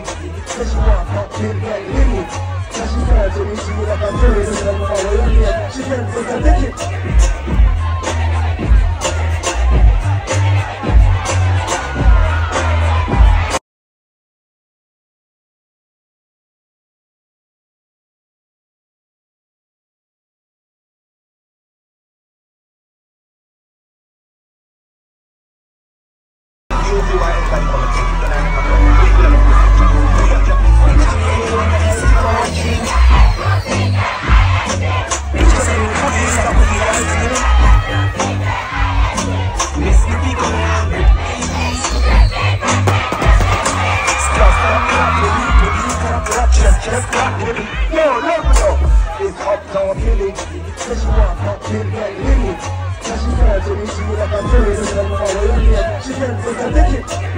Cause you want pop Billy like Billy. Cause she fell to me, she was like a third. And I'm gonna way it. She never was a bitch. you do on the TV just got with me. Yo, look though, it's hot dog Billy. Cause she want that big like Lily. Cause she fell to me, she like a Billy. She went for the ticket.